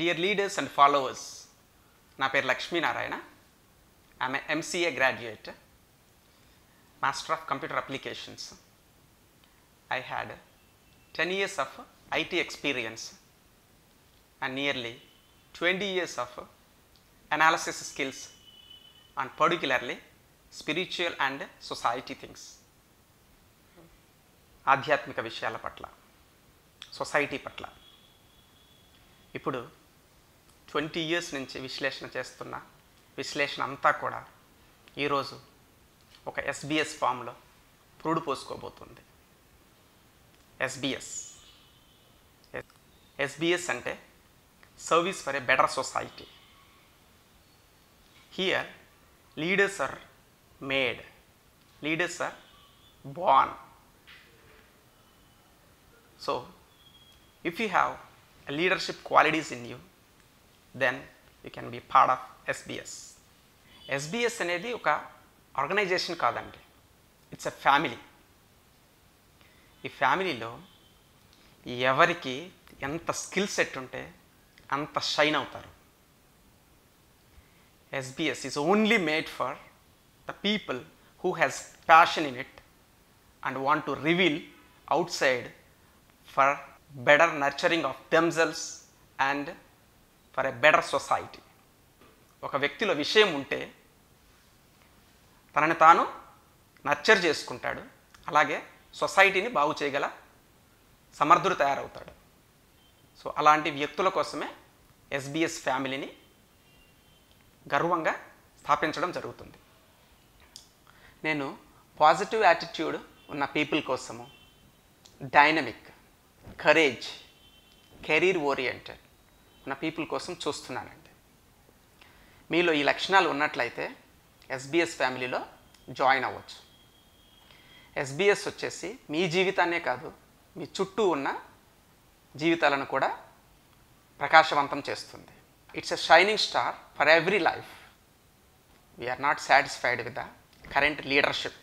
Dear leaders and followers నా పేరు లక్ష్మీనారాయణ. ఆమె MCA graduate master of computer applications I had ten years of IT experience and nearly twenty years of analysis skills and particularly spiritual and society things ఆధ్యాత్మిక విషయాల పట్ల society పట్ల. ఇప్పుడు twenty years నుంచి విశ్లేషణ చేస్తున్న విశ్లేషణ అంతా కూడా ఈరోజు ఒక ఎస్బిఎస్ ఫామ్లో ప్రూడు పోసుకోబోతుంది. ఎస్బిఎస్ ఎస్బిఎస్ అంటే service for a better society here leaders are made leaders are born. So if you have leadership leadership qualities in you then you can be part of SBS SBS అనేది ఒక organisation కాదండి. It's a family ఈ ఫ్యామిలీలో ఎవరికి ఎంత skill set ఉంటే అంత shine అవుతారు. SBS is only made for the people who has passion in it and want to reveal outside for better nurturing of themselves and for a better society ఒక వ్యక్తిలో విషయం ఉంటే తనని తాను నర్చర్ చేసుకుంటాడు. అలాగే సొసైటీని బాగు చేయగల సమర్థుడు తయారవుతాడు. సో అలాంటి వ్యక్తుల కోసమే ఎస్బిఎస్ ఫ్యామిలీని గర్వంగా స్థాపించడం జరుగుతుంది. నేను పాజిటివ్ యాటిట్యూడ్ ఉన్న పీపుల్ కోసము డైనమిక్ కరేజ్ కెరీర్ ఓరియంటెడ్ నా పీపుల్ కోసం చూస్తున్నానండి. మీలో ఈ లక్షణాలు ఉన్నట్లయితే ఎస్బిఎస్ ఫ్యామిలీలో జాయిన్ అవ్వచ్చు. ఎస్బిఎస్ వచ్చేసి మీ జీవితాన్నే కాదు మీ చుట్టూ ఉన్న జీవితాలను కూడా ప్రకాశవంతం చేస్తుంది. It's a shining star for every life we're not satisfied with the current leadership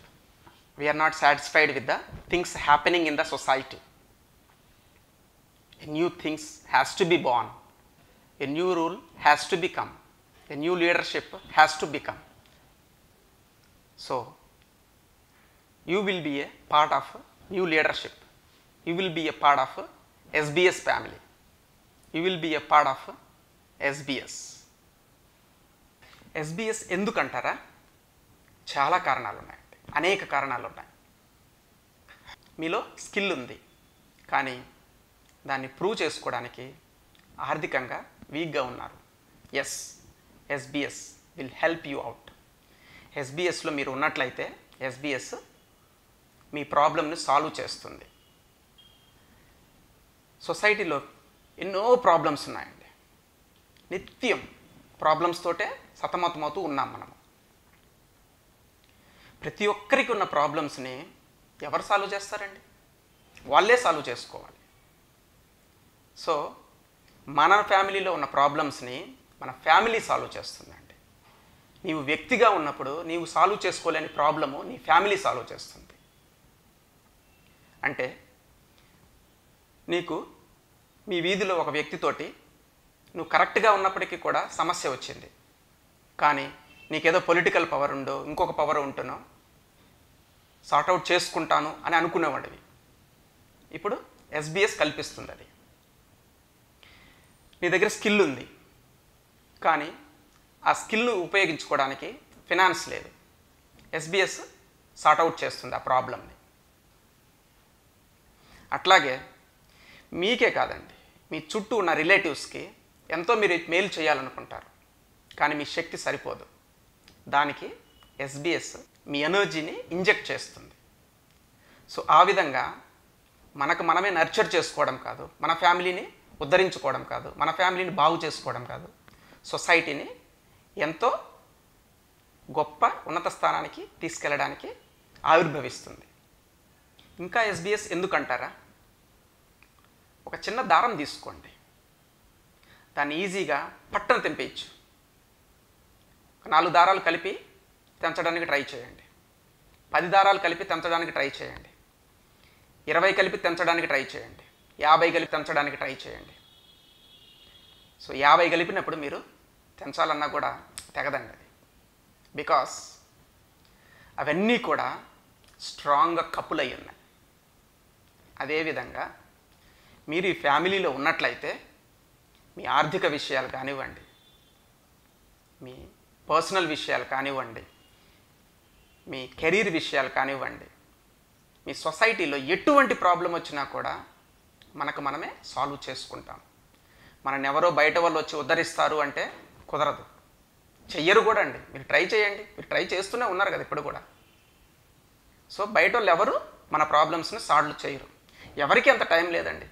we're not satisfied with the things happening in the society new things has to be born a new rule has to become a new leadership has to become so you will be a part of new leadership. You will be a part of sbs family. You will be a part of sbs SBS ఎందుకంటారా? చాలా కారణాలు ఉన్నాయండి అనేక కారణాలు ఉన్నాయి మీలో skill ఉంది. కానీ దాన్ని ప్రూవ్ చేసుకోవడానికి ఆర్థికంగా వీక్గా ఉన్నారు. Yes SBS will help you out ఎస్బిఎస్లో మీరు ఉన్నట్లయితే ఎస్బిఎస్ మీ ప్రాబ్లమ్ని సాల్వ్ చేస్తుంది. సొసైటీలో ఎన్నో ప్రాబ్లమ్స్ ఉన్నాయండి. నిత్యం ప్రాబ్లమ్స్ తోటే సతమతమవుతూ ఉన్నాం మనము. ప్రతి ఒక్కరికి ఉన్న ప్రాబ్లమ్స్ని ఎవరు సాల్వ్ చేస్తారండి? వాళ్ళే సాల్వ్ చేసుకోవాలి. సో మన ఫ్యామిలీలో ఉన్న ప్రాబ్లమ్స్ని మన ఫ్యామిలీ సాల్వ్ చేస్తుందండి. నీవు వ్యక్తిగా ఉన్నప్పుడు నీవు సాల్వ్ చేసుకోలేని ప్రాబ్లము నీ ఫ్యామిలీ సాల్వ్ చేస్తుంది. అంటే నీకు మీ వీధిలో ఒక వ్యక్తితోటి నువ్వు కరెక్ట్గా ఉన్నప్పటికీ కూడా సమస్య వచ్చింది. కానీ నీకేదో పొలిటికల్ పవర్ ఉండో ఇంకొక పవర్ ఉంటునో సార్ట్అవుట్ చేసుకుంటాను అని అనుకునేవాడివి. ఇప్పుడు ఎస్బీఎస్ కల్పిస్తుంది అది నీ దగ్గర స్కిల్ ఉంది. కానీ ఆ స్కిల్ను ఉపయోగించుకోవడానికి ఫినాన్స్ లేదు. ఎస్బిఎస్ సార్ట్అవుట్ చేస్తుంది ఆ ప్రాబ్లమ్ని. అట్లాగే మీకే కాదండి. మీ చుట్టూ ఉన్న రిలేటివ్స్కి ఎంతో మీరు మేలు చేయాలనుకుంటారు. కానీ మీ శక్తి సరిపోదు. దానికి ఎస్బీఎస్ మీ ఎనర్జీని ఇంజెక్ట్ చేస్తుంది. సో ఆ విధంగా మనకు మనమే నర్చర్ చేసుకోవడం కాదు. మన ఫ్యామిలీని ఉద్ధరించుకోవడం కాదు. మన ఫ్యామిలీని బాగు చేసుకోవడం కాదు. సొసైటీని ఎంతో గొప్ప ఉన్నత స్థానానికి తీసుకెళ్ళడానికి ఆవిర్భవిస్తుంది. ఇంకా ఎస్బిఎస్ ఎందుకంటారా? ఒక చిన్న దారం తీసుకోండి. దాన్ని ఈజీగా పట్టను తెంపేయచ్చు. నాలుగు దారాలు కలిపి తెంచడానికి ట్రై చేయండి. పది దారాలు కలిపి తెంచడానికి ట్రై చేయండి. ఇరవై కలిపి తెంచడానికి ట్రై చేయండి. యాభై కలిపి తెంచడానికి ట్రై చేయండి. సో యాభై కలిపినప్పుడు మీరు తెంచాలన్నా కూడా తెగదండి అది. బికాస్ అవన్నీ కూడా స్ట్రాంగ్గా కపుల్ అయి ఉన్నాయి అదేవిధంగా మీరు ఈ ఫ్యామిలీలో ఉన్నట్లయితే మీ ఆర్థిక విషయాలు కానివ్వండి మీ పర్సనల్ విషయాలు కానివ్వండి మీ కెరీర్ విషయాలు కానివ్వండి మీ సొసైటీలో ఎటువంటి ప్రాబ్లం వచ్చినా కూడా మనకు మనమే సాల్వ్ చేసుకుంటాం. మనని ఎవరో బయట వాళ్ళు వచ్చి ఉద్ధరిస్తారు అంటే కుదరదు. చెయ్యరు కూడా అండి. మీరు ట్రై చేయండి. మీరు ట్రై చేస్తూనే ఉన్నారు కదా ఇప్పుడు కూడా. సో బయట వాళ్ళు ఎవరు మన ప్రాబ్లమ్స్ని సాల్వ్ చేయరు. ఎవరికి అంత టైం లేదండి.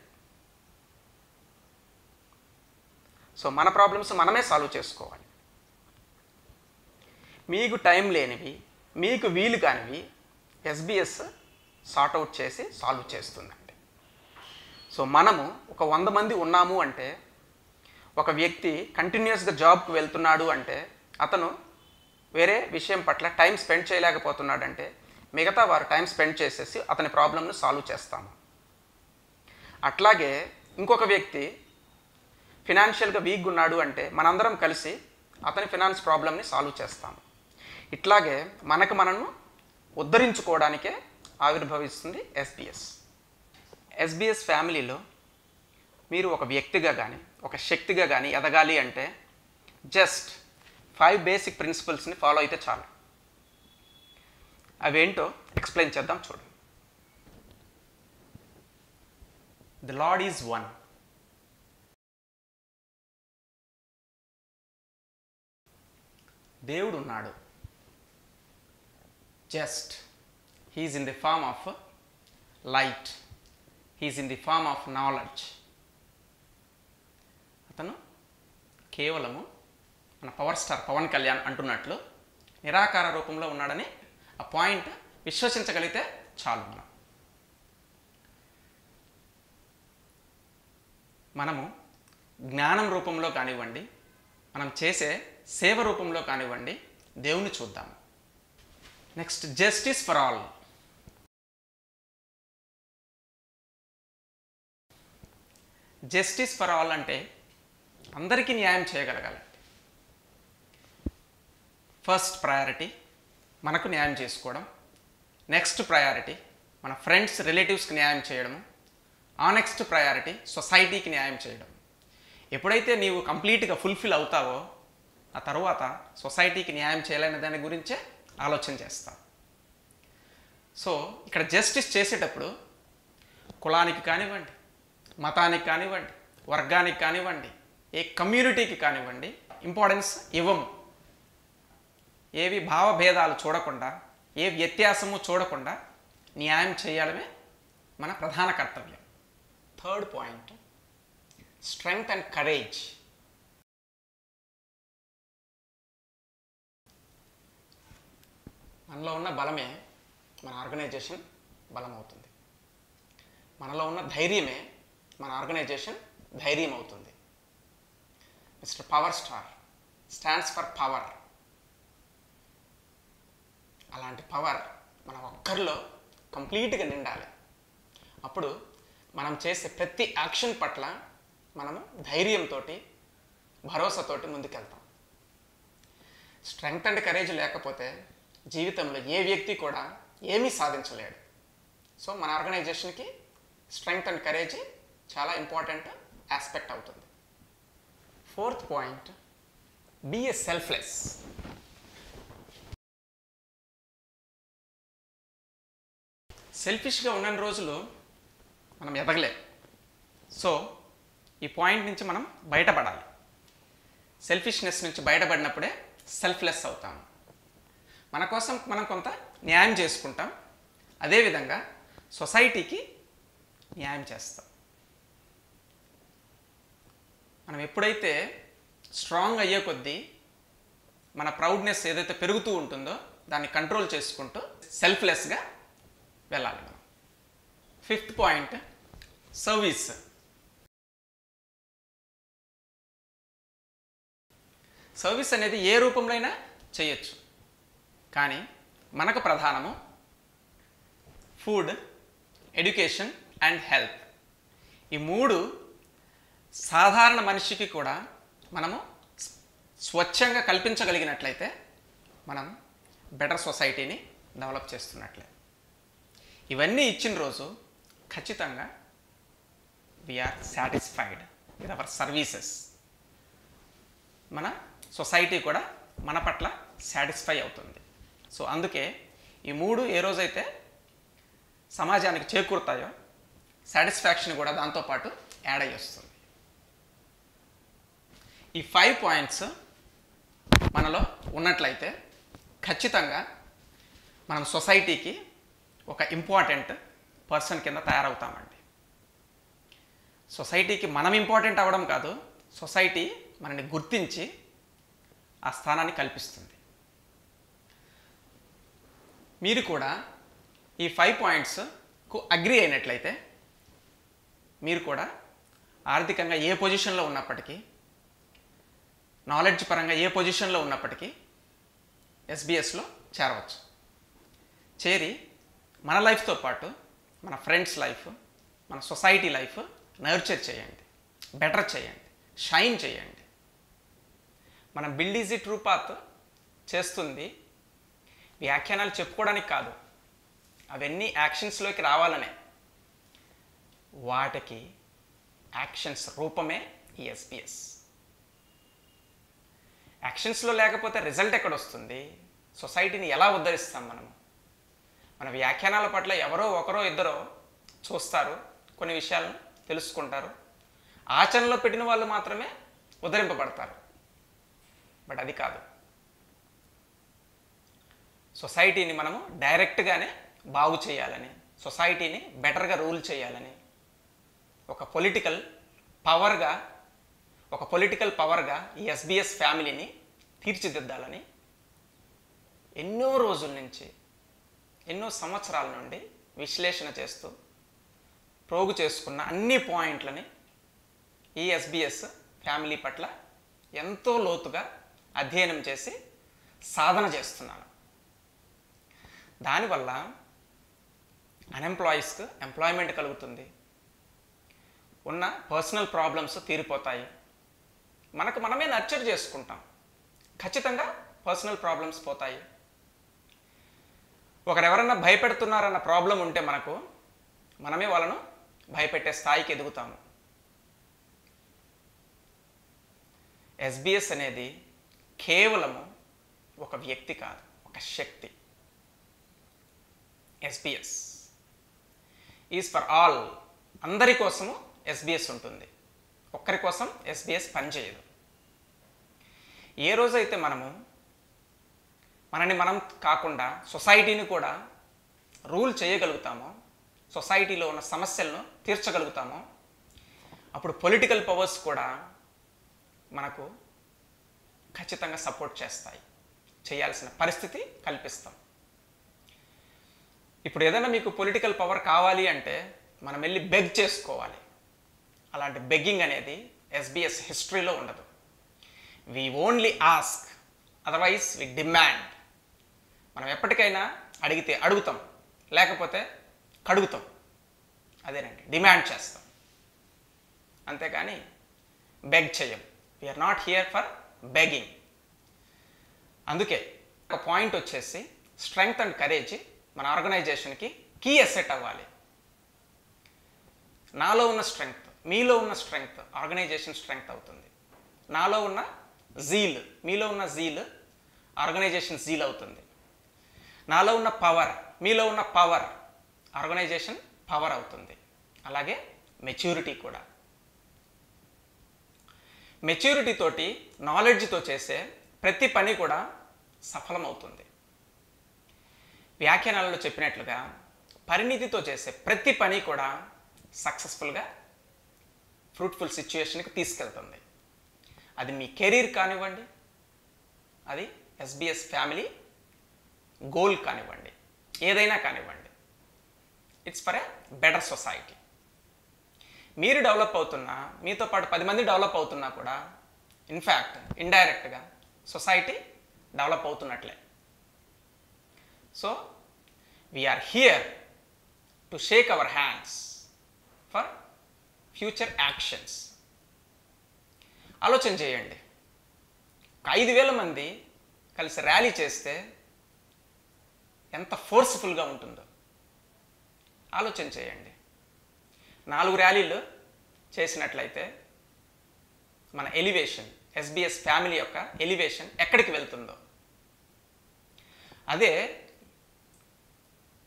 సో మన ప్రాబ్లమ్స్ మనమే సాల్వ్ చేసుకోవాలి. మీకు టైం లేనివి మీకు వీలు కానివి ఎస్బీఎస్ సార్ట్అవుట్ చేసి సాల్వ్ చేస్తుంది సో మనము ఒక వంద మంది ఉన్నాము అంటే ఒక వ్యక్తి కంటిన్యూస్గా జాబ్కి వెళ్తున్నాడు అంటే అతను వేరే విషయం పట్ల టైం స్పెండ్ చేయలేకపోతున్నాడంటే మిగతా వారు టైం స్పెండ్ చేసేసి అతని ప్రాబ్లమ్ను సాల్వ్ చేస్తాము. అట్లాగే ఇంకొక వ్యక్తి ఫినాన్షియల్గా వీక్గా ఉన్నాడు అంటే మనందరం కలిసి అతని ఫినాన్స్ ప్రాబ్లమ్ని సాల్వ్ చేస్తాము. ఇట్లాగే మనకు మనను ఉద్ధరించుకోవడానికే ఆవిర్భవిస్తుంది ఎస్బిఎస్ ఎస్బీఎస్ ఫ్యామిలీలో మీరు ఒక వ్యక్తిగా కానీ ఒక శక్తిగా కానీ ఎదగాలి అంటే జస్ట్ ఫైవ్ బేసిక్ ప్రిన్సిపల్స్ని ఫాలో అయితే చాలు. అవేంటో ఎక్స్ప్లెయిన్ చేద్దాం చూడండి ద లాడ్ ఈజ్ వన్ దేవుడు ఉన్నాడు just he is in the form of light. Is in the form of knowledge అతను కేవలము మన పవర్ స్టార్ పవన్ కళ్యాణ్ అంటున్నట్లు నిరాకార రూపంలో ఉన్నాడని ఆ పాయింట్ విశ్వసించగలిగితే చాలు మనం. మనము జ్ఞానం రూపంలో కానివ్వండి మనం చేసే సేవ రూపంలో కానివ్వండి దేవుని చూద్దాం next justice for all justice for all అంటే అందరికీ న్యాయం చేయగలగాలండి. ఫస్ట్ ప్రయారిటీ మనకు న్యాయం చేసుకోవడం. నెక్స్ట్ ప్రయారిటీ మన ఫ్రెండ్స్ రిలేటివ్స్కి న్యాయం చేయడము. ఆ నెక్స్ట్ ప్రయారిటీ సొసైటీకి న్యాయం చేయడం. ఎప్పుడైతే నీవు కంప్లీట్గా ఫుల్ఫిల్ అవుతావో ఆ తర్వాత సొసైటీకి న్యాయం చేయలేని దాని గురించే ఆలోచన చేస్తా సో ఇక్కడ జస్టిస్ చేసేటప్పుడు కులానికి కానివ్వండి మతానికి కానివ్వండి వర్గానికి కానివ్వండి ఏ కమ్యూనిటీకి కానివ్వండి ఇంపార్టెన్స్ ఇవ్వము. ఏవి భావభేదాలు చూడకుండా ఏ వ్యత్యాసము చూడకుండా న్యాయం చేయడమే మన ప్రధాన కర్తవ్యం. Third point strength and courage. మనలో ఉన్న బలమే మన ఆర్గనైజేషన్ బలం అవుతుంది మనలో ఉన్న ధైర్యమే మన ఆర్గనైజేషన్ ధైర్యం అవుతుంది. Mister power star stands for power. అలాంటి పవర్ మన ఒక్కరిలో కంప్లీట్గా నిండాలి. అప్పుడు మనం చేసే ప్రతి యాక్షన్ పట్ల మనము ధైర్యంతో భరోసాతోటి ముందుకెళ్తాం. స్ట్రెంగ్త్ అండ్ కరేజ్ లేకపోతే జీవితంలో ఏ వ్యక్తి కూడా ఏమీ సాధించలేడు. సో మన ఆర్గనైజేషన్కి స్ట్రెంగ్త్ అండ్ కరేజ్ చాలా ఇంపార్టెంట్ ఆస్పెక్ట్ అవుతుంది. Fourth point be a selfless సెల్ఫిష్గా ఉన్న రోజులు మనం ఎదగలేం. సో ఈ పాయింట్ నుంచి మనం బయటపడాలి. సెల్ఫిష్నెస్ నుంచి బయటపడినప్పుడే సెల్ఫ్లెస్ అవుతాం. మన కోసం మనం కొంత న్యాయం చేసుకుంటాం. అదేవిధంగా సొసైటీకి న్యాయం చేస్తాం. మనం ఎప్పుడైతే స్ట్రాంగ్ అయ్యే కొద్దీ మన ప్రౌడ్నెస్ ఏదైతే పెరుగుతూ ఉంటుందో దాన్ని కంట్రోల్ చేసుకుంటూ సెల్ఫ్లెస్గా వెళ్ళాలి మనం. ఫిఫ్త్ పాయింట్ సర్వీస్ సర్వీస్ అనేది ఏ రూపంలో అయినా చేయొచ్చు. కానీ మనకు ప్రధానము ఫుడ్ ఎడ్యుకేషన్ అండ్ హెల్త్ ఈ మూడు సాధారణ మనిషికి కూడా మనము స్వచ్ఛంగా కల్పించగలిగినట్లయితే మనం బెటర్ సొసైటీని డెవలప్ చేస్తున్నట్లే. ఇవన్నీ ఇచ్చిన రోజు ఖచ్చితంగా we are satisfied with our services మన సొసైటీ కూడా మన పట్ల సాటిస్ఫై అవుతుంది. సో అందుకే ఈ మూడు ఏ రోజైతే సమాజానికి చేకూరుతాయో సాటిస్ఫాక్షన్ కూడా దాంతోపాటు యాడ్ అయ్యి వస్తుంది. ఈ ఫైవ్ పాయింట్స్ మనలో ఉన్నట్లయితే ఖచ్చితంగా మనం సొసైటీకి ఒక ఇంపార్టెంట్ పర్సన్ కింద తయారవుతామండి. సొసైటీకి మనం ఇంపార్టెంట్ అవ్వడం కాదు సొసైటీ మనని గుర్తించి ఆ స్థానాన్ని కల్పిస్తుంది. మీరు కూడా ఈ ఫైవ్ పాయింట్స్కు అగ్రి అయినట్లయితే మీరు కూడా ఆర్థికంగా ఏ పొజిషన్లో ఉన్నప్పటికీ నాలెడ్జ్ పరంగా ఏ పొజిషన్లో ఉన్నప్పటికీ ఎస్బీఎస్లో చేరవచ్చు. చేరి మన లైఫ్తో పాటు మన ఫ్రెండ్స్ లైఫ్ మన సొసైటీ లైఫ్ నర్చర్ చేయండి. బెటర్ చేయండి. షైన్ చేయండి. మనం బిల్డ్ ఈజీ ట్రూ పాత్ చేస్తుంది. వ్యాఖ్యానాలు చెప్పుకోవడానికి కాదు. అవన్నీ యాక్షన్స్లోకి రావాలనే. వాటికి యాక్షన్స్ రూపమే ఈ ఎస్బీఎస్. యాక్షన్స్లో లేకపోతే రిజల్ట్ ఎక్కడ వస్తుంది సొసైటీని ఎలా ఉద్ధరిస్తాం మనము మన వ్యాఖ్యానాల పట్ల ఎవరో ఒకరో ఇద్దరో చూస్తారు కొన్ని విషయాలను తెలుసుకుంటారు. ఆచరణలో పెట్టిన వాళ్ళు మాత్రమే ఉద్ధరింపబడతారు. బట్ అది కాదు. సొసైటీని మనము డైరెక్ట్గానే బాగు చేయాలని సొసైటీని బెటర్గా రూల్ చేయాలని ఒక పొలిటికల్ పవర్గా ఒక పొలిటికల్ పవర్గా ఈ ఎస్బీఎస్ ఫ్యామిలీని తీర్చిదిద్దాలని ఎన్నో రోజుల నుంచి ఎన్నో సంవత్సరాల నుండి విశ్లేషణ చేస్తూ ప్రోగు చేసుకున్న అన్ని పాయింట్లని ఈ ఎస్బీఎస్ ఫ్యామిలీ పట్ల ఎంతో లోతుగా అధ్యయనం చేసి సాధన చేస్తున్నాను దానివల్ల అన్ఎంప్లాయీస్కు ఎంప్లాయ్మెంట్ కలుగుతుంది. ఉన్న పర్సనల్ ప్రాబ్లమ్స్ తీరిపోతాయి. మనకు మనమే నర్చర్ చేసుకుంటాం. ఖచ్చితంగా పర్సనల్ ప్రాబ్లమ్స్ పోతాయి. ఒకరెవరన్నా భయపెడుతున్నారన్న ప్రాబ్లం ఉంటే మనకు మనమే వాళ్ళను భయపెట్టే స్థాయికి ఎదుగుతాము. ఎస్బిఎస్ అనేది కేవలము ఒక వ్యక్తి కాదు ఒక శక్తి. ఎస్బిఎస్. ఈజ్ ఫర్ ఆల్ అందరి కోసము ఎస్బిఎస్ ఉంటుంది. ఒక్కరి కోసం ఎస్బీఎస్ పనిచేయదు. ఏ రోజైతే మనము మనని మనం కాకుండా సొసైటీని కూడా రూల్ చేయగలుగుతామో సొసైటీలో ఉన్న సమస్యలను తీర్చగలుగుతామో అప్పుడు పొలిటికల్ పవర్స్ కూడా మనకు ఖచ్చితంగా సపోర్ట్ చేస్తాయి. చేయాల్సిన పరిస్థితి కల్పిస్తాం. ఇప్పుడు ఏదైనా మీకు పొలిటికల్ పవర్ కావాలి అంటే మనం వెళ్ళి బెగ్ చేసుకోవాలి. అలాంటి బెగ్గింగ్ అనేది ఎస్బిఎస్ హిస్టరీలో ఉండదు. We only ask otherwise we demand మనం ఎప్పటికైనా అడిగితే అడుగుతాం లేకపోతే కడుగుతాం. అదేనండి డిమాండ్ చేస్తాం. అంతేకాని బెగ్ చేయం we are not here for begging అందుకే ఒక పాయింట్ వచ్చేసి స్ట్రెంగ్త్ అండ్ కరేజ్ మన ఆర్గనైజేషన్కి కీ అసెట్ అవ్వాలి. నాలో ఉన్న స్ట్రెంగ్త్ మీలో ఉన్న స్ట్రెంగ్త్ ఆర్గనైజేషన్ స్ట్రెంగ్త్ అవుతుంది. నాలో ఉన్న జీల్ మీలో ఉన్న జీల్ ఆర్గనైజేషన్ జీల్ అవుతుంది. నాలో ఉన్న పవర్ మీలో ఉన్న పవర్ ఆర్గనైజేషన్ పవర్ అవుతుంది. అలాగే మెచ్యూరిటీ కూడా. మెచ్యూరిటీ తోటి నాలెడ్జ్తో చేసే ప్రతి పని కూడా సఫలమవుతుంది. వ్యాఖ్యానాలలో చెప్పినట్లుగా పరిణితితో చేసే ప్రతి పని కూడా సక్సెస్ఫుల్గా ఫ్రూట్ఫుల్ సిచ్యుయేషన్కి తీసుకెళ్తుంది. అది మీ కెరీర్ కానివ్వండి అది ఎస్బిఎస్ ఫ్యామిలీ గోల్ కానివ్వండి ఏదైనా కానివ్వండి it's for a better society మీరు డెవలప్ అవుతున్నా మీతో పాటు పది మంది డెవలప్ అవుతున్నా కూడా ఇన్ఫ్యాక్ట్ ఇండైరెక్ట్గా society develop అవుతున్నట్లే. So we are here to shake our hands for future actions. ఆలోచన చేయండి. ఒక ఐదు వేల మంది కలిసి ర్యాలీ చేస్తే ఎంత ఫోర్స్ఫుల్గా ఉంటుందో. ఆలోచన చేయండి. నాలుగు ర్యాలీలు చేసినట్లయితే మన ఎలివేషన్ ఎస్బీఎస్ ఫ్యామిలీ యొక్క ఎలివేషన్ ఎక్కడికి వెళ్తుందో. అదే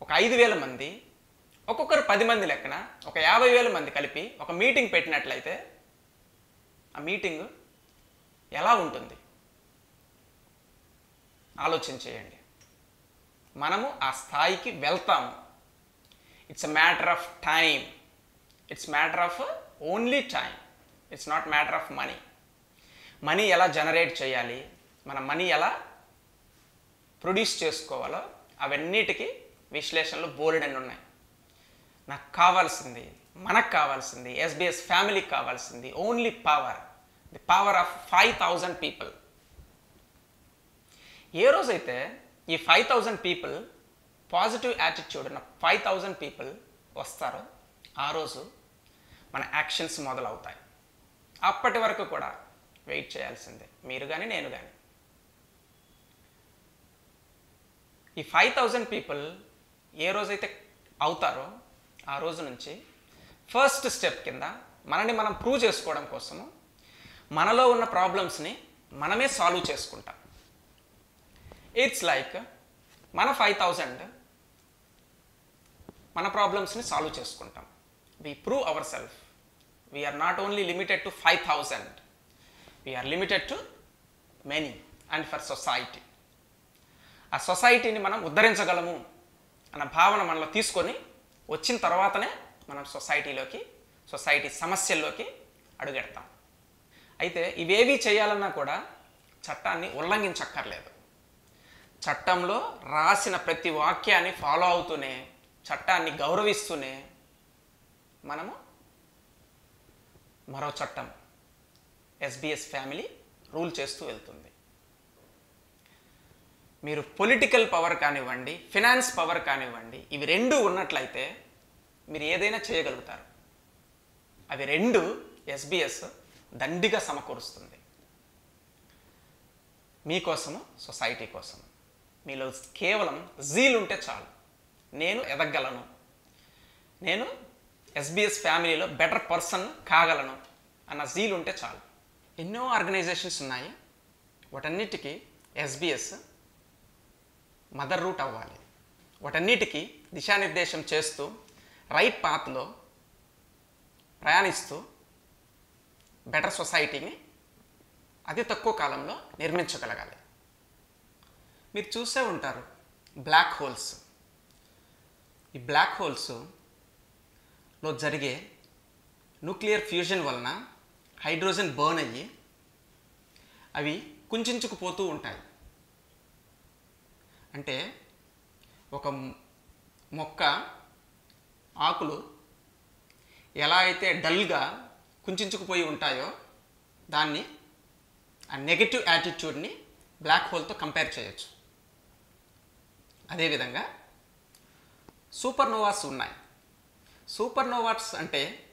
ఒక ఐదు వేల మంది ఒక్కొక్కరు పది మంది లెక్కన ఒక యాభై వేల మంది కలిపి ఒక మీటింగ్ పెట్టినట్లయితే ఆ మీటింగ్ ఎలా ఉంటుంది? ఆలోచన చేయండి మనము ఆ స్థాయికి వెళ్తాము. It's a matter of time it's matter of only time it's not matter of money money ఎలా జనరేట్ చేయాలి? మన మనీ ఎలా ప్రొడ్యూస్ చేసుకోవాలో అవన్నిటికీ విశ్లేషణలు బోలెడన్ని ఉన్నాయి. నాకు కావాల్సింది మనకు కావాల్సింది ఎస్బిఎస్ ఫ్యామిలీకి కావాల్సింది only power the power of five thousand people ఏ రోజైతే ఈ five thousand people positive attitude ఉన్న ఫైవ్ థౌజండ్ పీపుల్ వస్తారో ఆ రోజు మన యాక్షన్స్ మొదలవుతాయి. అప్పటి వరకు కూడా వెయిట్ చేయాల్సిందే. మీరు కానీ నేను కానీ ఈ ఫైవ్ థౌజండ్ పీపుల్ ఏ రోజైతే అవుతారో ఆ రోజు నుంచి ఫస్ట్ స్టెప్ కింద మనని మనం ప్రూవ్ చేసుకోవడం కోసము మనలో ఉన్న ప్రాబ్లమ్స్ని మనమే సాల్వ్ చేసుకుంటాం. ఇట్స్ లైక్ మన ఫైవ్ థౌజండ్ మన ప్రాబ్లమ్స్ని సాల్వ్ చేసుకుంటాం. We prove our self we are not only limited to five thousand we are limited to many and for society ఆ సొసైటీని మనం ఉద్ధరించగలము అన్న భావన మనలో తీసుకొని వచ్చిన తర్వాతనే మనం సొసైటీలోకి సొసైటీ సమస్యల్లోకి అడుగెడతాం. అయితే ఇవేవి చేయాలన్నా కూడా చట్టాన్ని ఉల్లంఘించక్కర్లేదు. చట్టంలో రాసిన ప్రతి వాక్యాన్ని ఫాలో అవుతూనే చట్టాన్ని గౌరవిస్తూనే మనము మరో చట్టం ఎస్బిఎస్ ఫ్యామిలీ రూల్ చేస్తూ వెళ్తుంది. మీరు పొలిటికల్ పవర్ కానివ్వండి ఫినాన్స్ పవర్ కానివ్వండి ఇవి రెండు ఉన్నట్లయితే మీరు ఏదైనా చేయగలుగుతారు. అవి రెండు ఎస్బిఎస్ దండిగా సమకూరుస్తుంది. మీకోసము సొసైటీ కోసం మీలో కేవలం జీల్ ఉంటే చాలు. నేను ఎదగలను. నేను ఎస్బిఎస్ ఫ్యామిలీలో బెటర్ పర్సన్ కాగలను అన్న జీల్ ఉంటే చాలు. ఎన్నో ఆర్గనైజేషన్స్ ఉన్నాయి. వాటన్నిటికీ ఎస్బిఎస్ మదర్ రూట్ అవ్వాలి. వాటన్నిటికీ దిశానిర్దేశం చేస్తూ రైట్ పాత్లో ప్రయాణిస్తూ బెటర్ సొసైటీని అతి తక్కువ కాలంలో నిర్మించగలగాలి. మీరు చూసే ఉంటారు బ్లాక్ హోల్స్ ఈ బ్లాక్ హోల్స్లో జరిగే న్యూక్లియర్ ఫ్యూజన్ వలన హైడ్రోజన్ బర్న్ అయ్యి అవి కుంచుకుపోతూ ఉంటాయి. అంటే ఒక మొక్క ఆకులు ఎలా అయితే డల్గా కుంచుకుపోయి ఉంటాయో దాన్ని ఆ నెగటివ్ యాటిట్యూడ్ని బ్లాక్ హోల్తో కంపేర్ చేయొచ్చు. అదేవిధంగా సూపర్ నోవాస్ ఉన్నాయి. సూపర్ నోవాస్ అంటే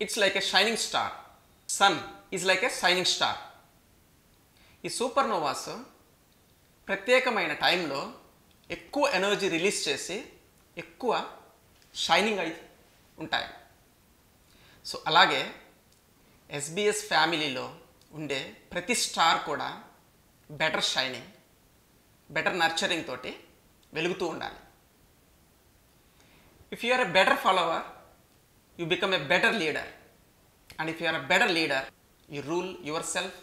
it's like a shining star. Sun is like a shining star. ఈ సూపర్ నోవాస్ ప్రత్యేకమైన టైంలో ఎక్కువ ఎనర్జీ రిలీజ్ చేసి ఎక్కువ షైనింగ్ అయి ఉంటాయి. సో అలాగే ఎస్బిఎస్ ఫ్యామిలీలో ఉండే ప్రతి స్టార్ కూడా బెటర్ షైనింగ్ బెటర్ నర్చరింగ్ తోటి వెలుగుతూ ఉండాలి. If you are a better follower you become a better leader and if you are a better leader you rule your self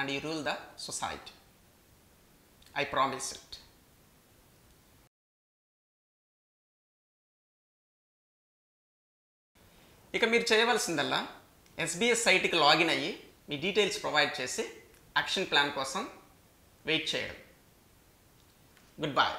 and you rule the society I promise it ఇక మీరు చేయవలసిందల్లా SBS సైట్కి login అయ్యి మీ details provide చేసి action plan కోసం wait చేయడం. Good bye